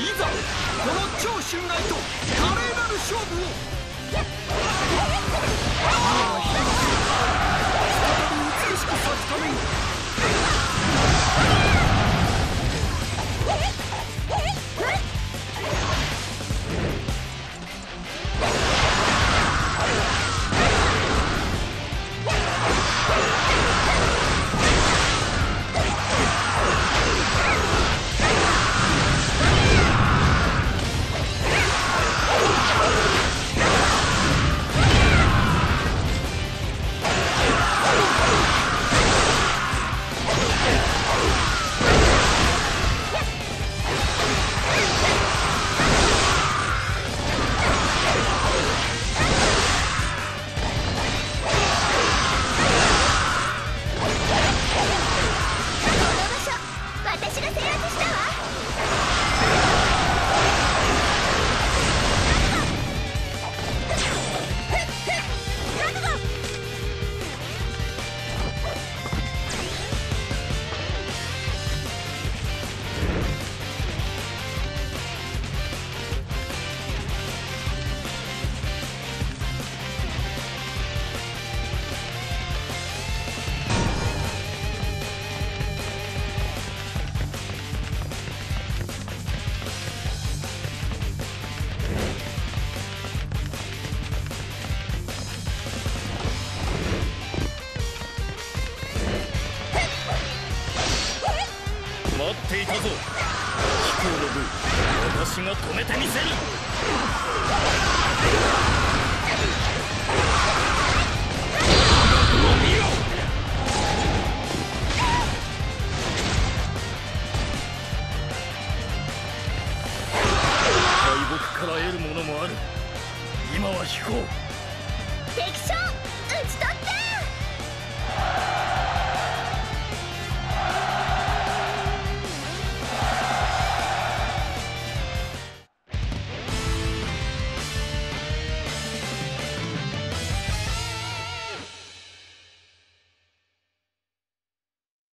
いざこの超襲来と華麗なる勝負をていたぞ。飛行の部私が止めてみせる。敵将